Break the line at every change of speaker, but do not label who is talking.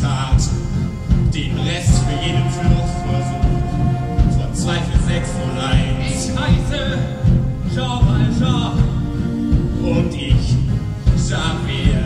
Tat, den Rest für jeden Fluchtversuch von 2 für 6 und 1. Ich
heiße Jean Valjean
und ich Javier.